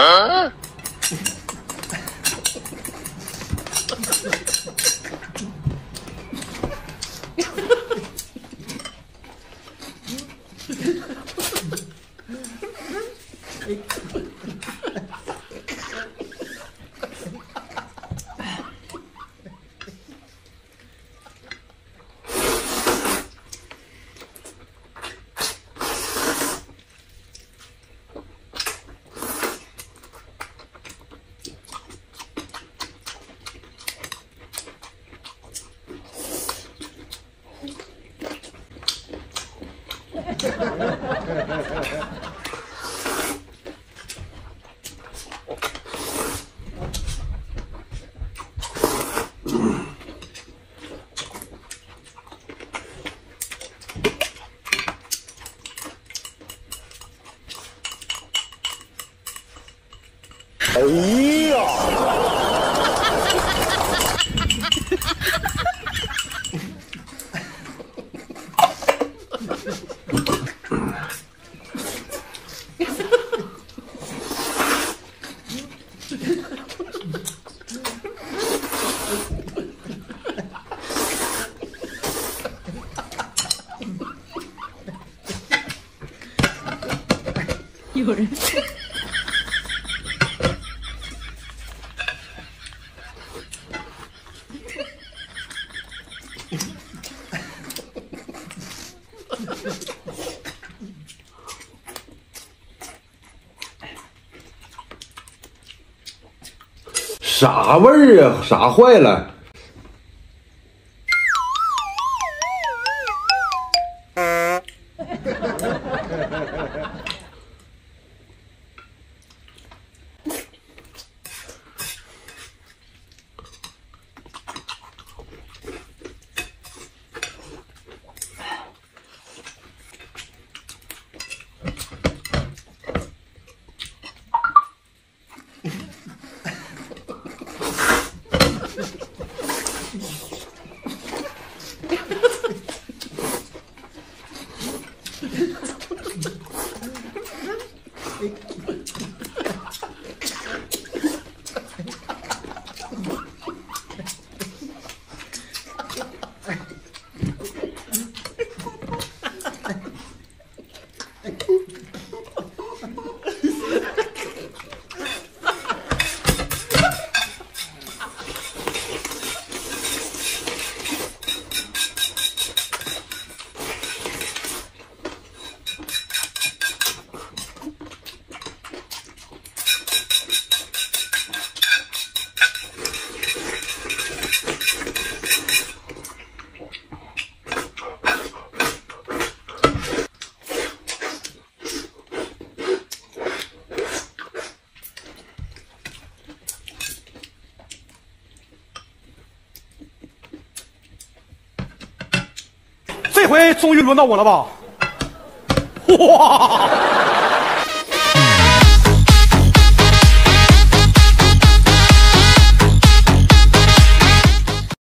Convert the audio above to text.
Huh? 이. 有人。啥味儿啊？啥坏了？回终于轮到我了吧？哇！